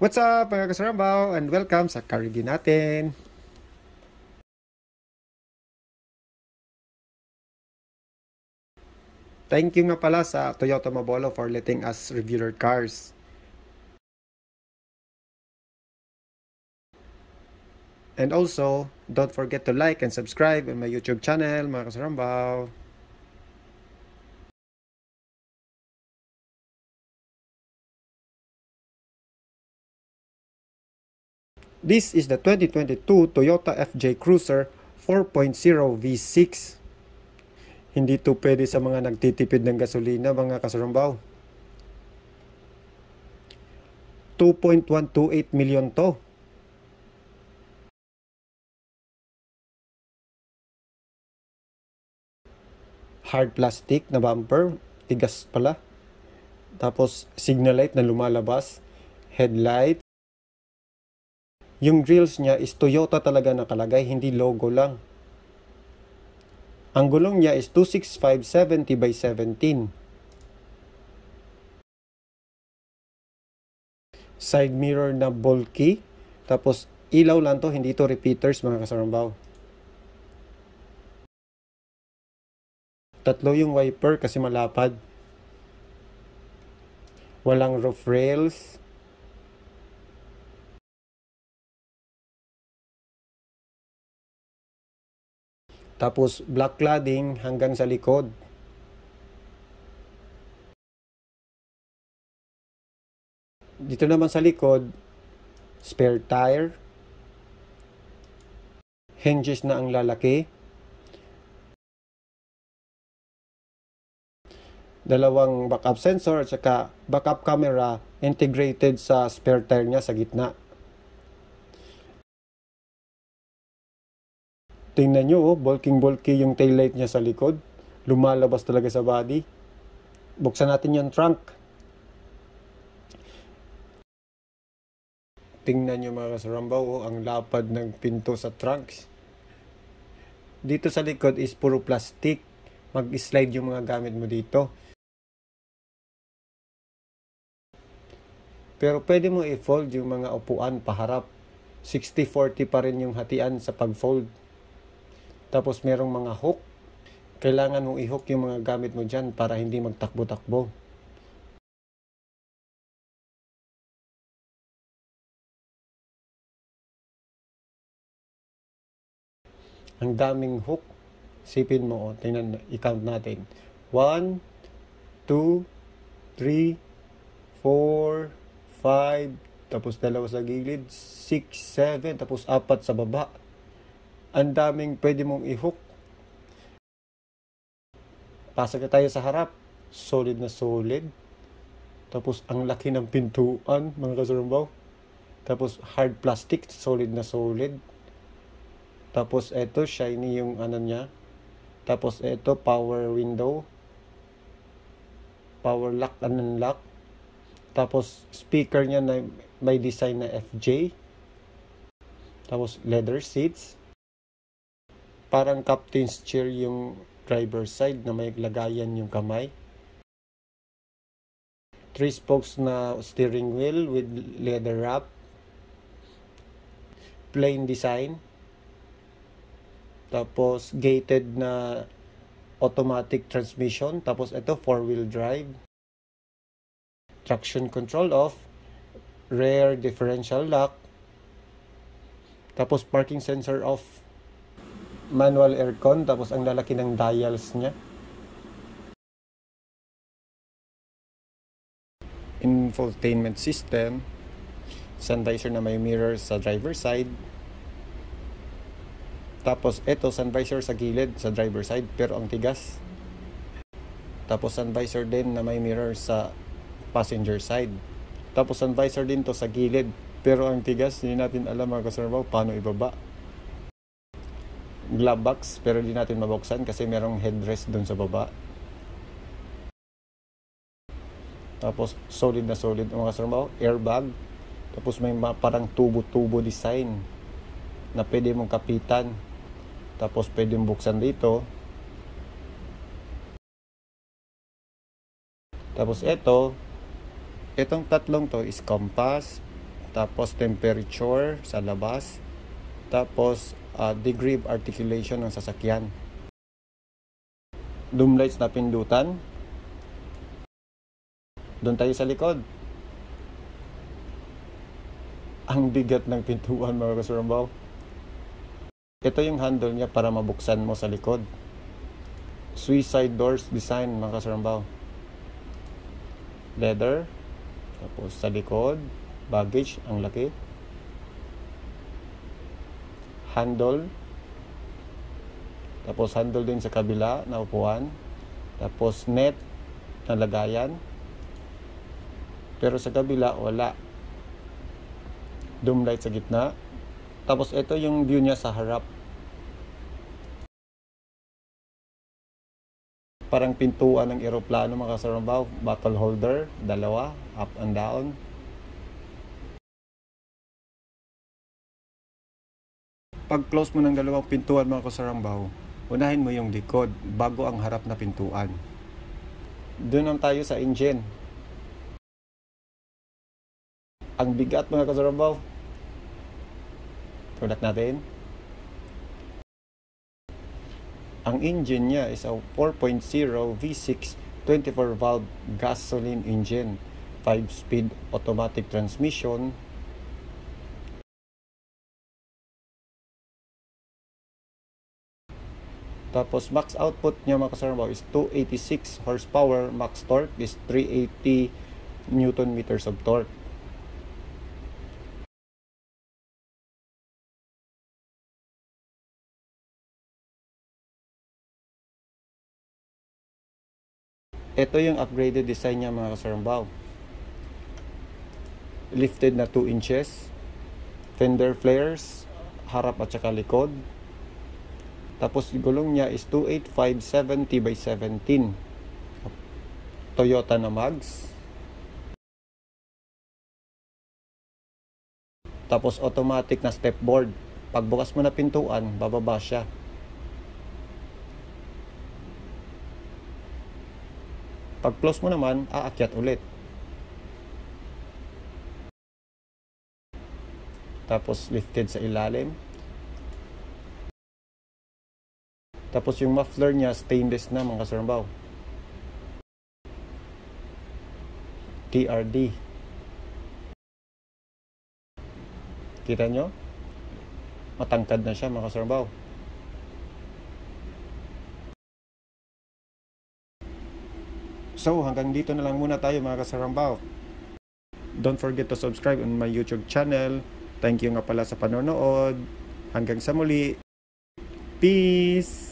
What's up mga kasarambaw and welcome sa car review natin. Thank you nga pala sa Toyota Mobolo for letting us review their cars. And also, don't forget to like and subscribe on my YouTube channel mga kasarambaw. This is the 2022 Toyota FJ Cruiser 4.0 V6. Hindi to pwede sa mga nagtitipid ng gasolina mga kasarambaw. 2.128 million to. Hard plastic na bumper, tigas pala. Tapos signal light na lumalabas, headlight, yung grills niya is Toyota talaga nakalagay, hindi logo lang. Ang gulong niya is 26570 by 17. Side mirror na bulky. Tapos ilaw lang to, hindi to repeaters mga kasarambaw. Tatlo yung wiper kasi malapad. Walang roof rails. Tapos black cladding hanggang sa likod. Dito naman sa likod, spare tire, hinges na ang lalaki, dalawang backup sensor at saka backup camera integrated sa spare tire niya sa gitna. Tingnan nyo, oh, bulking-bulky yung taillight niya sa likod. Lumalabas talaga sa body. Buksan natin yung trunk. Tingnan nyo mga kasarambaw, oh, ang lapad ng pinto sa trunks. Dito sa likod is puro plastic. Mag-slide yung mga gamit mo dito. Pero pwede mo i-fold yung mga upuan paharap. 60-40 pa rin yung hatian sa pag-fold. Tapos merong mga hook. Kailangan mong i-hook yung mga gamit mo dyan para hindi magtakbo-takbo. Ang daming hook. Sipin mo, oh, tingnan, i-count natin. 1, 2, 3, 4, 5, tapos dalawa sa gilid, 6, 7, tapos apat sa baba ang daming pwede mong i-hook. Pasok tayo sa harap. Solid na solid. Tapos, ang laki ng pintuan, mga kasurumbaw. Tapos, hard plastic, solid na solid. Tapos, eto, shiny yung ano niya. Tapos, eto, power window. Power lock and unlock. Tapos, speaker niya na may design na FJ. Tapos, leather seats parang captain's chair yung driver side na may lagayan yung kamay. Three spokes na steering wheel with leather wrap. Plain design. Tapos gated na automatic transmission. Tapos ito four wheel drive. Traction control off. Rear differential lock. Tapos parking sensor off manual aircon tapos ang lalaki ng dials niya. Infotainment system, sun na may mirror sa driver side. Tapos ito sun visor sa gilid sa driver side pero ang tigas. Tapos sun visor din na may mirror sa passenger side. Tapos sun visor din to sa gilid pero ang tigas hindi natin alam mga kasurbaw paano ibaba glove box pero di natin mabuksan kasi merong headrest doon sa baba. Tapos solid na solid mga kasarmaw, airbag. Tapos may parang tubo-tubo design na pwede mong kapitan. Tapos pwede mong buksan dito. Tapos ito, itong tatlong to is compass, tapos temperature sa labas, tapos uh, degree of articulation ng sasakyan. Doom lights na pindutan. Doon tayo sa likod. Ang bigat ng pintuan mga kasurumbaw. Ito yung handle niya para mabuksan mo sa likod. Suicide doors design mga kasurumbaw. Leather. Tapos sa likod, baggage, ang laki. Handle. Tapos handle din sa kabila na upuan. Tapos net na lagayan. Pero sa kabila, wala dome light sa gitna. Tapos ito yung view niya sa harap. Parang pintuan ng eroplano mga kasarambaw. Bottle holder, dalawa, up and down. Pag close mo ng dalawang pintuan mga kasarambaw, unahin mo yung likod bago ang harap na pintuan. Doon lang tayo sa engine. Ang bigat mga kasarambaw. Tulak natin. Ang engine niya is a 4.0 V6 24 valve gasoline engine, 5 speed automatic transmission. Tapos max output niya mga kasarmaw is 286 horsepower, max torque is 380 newton meters of torque. Ito yung upgraded design niya mga kasarambaw. Lifted na 2 inches. Fender flares, harap at saka likod. Tapos gulong niya is 28570 by 17. Toyota na mags. Tapos automatic na step board. Pagbukas mo na pintuan, bababa siya. Pag close mo naman, aakyat ulit. Tapos lifted sa ilalim. Tapos yung muffler niya stainless na mga kasarambaw. TRD. Kita nyo? Matangkad na siya mga kasarambaw. So hanggang dito na lang muna tayo mga kasarambaw. Don't forget to subscribe on my YouTube channel. Thank you nga pala sa panonood. Hanggang sa muli. Peace!